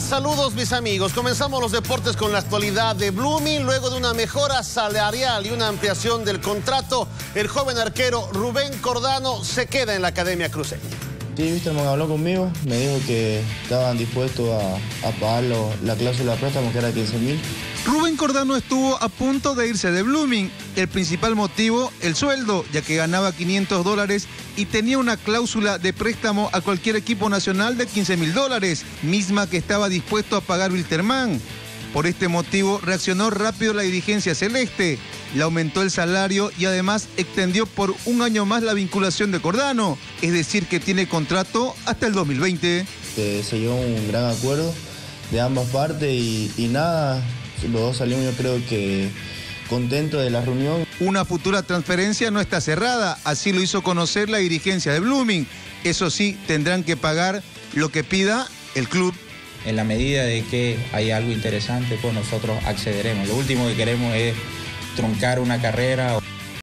Saludos mis amigos. Comenzamos los deportes con la actualidad de Blooming. Luego de una mejora salarial y una ampliación del contrato, el joven arquero Rubén Cordano se queda en la Academia Cruceña. Sí, me habló conmigo, me dijo que estaban dispuestos a, pagar la cláusula de préstamo que era 15 mil. Rubén Cordano estuvo a punto de irse de Blooming. El principal motivo, el sueldo, ya que ganaba 500 dólares y tenía una cláusula de préstamo a cualquier equipo nacional de 15 mil dólares, misma que estaba dispuesto a pagar Wilterman. Por este motivo reaccionó rápido la dirigencia celeste, le aumentó el salario y además extendió por un año más la vinculación de Cordano, es decir que tiene contrato hasta el 2020. se dio un gran acuerdo de ambas partes y, y nada, los dos salimos yo creo que contentos de la reunión. Una futura transferencia no está cerrada, así lo hizo conocer la dirigencia de Blooming. Eso sí, tendrán que pagar lo que pida el club. En la medida de que hay algo interesante, pues nosotros accederemos. Lo último que queremos es truncar una carrera.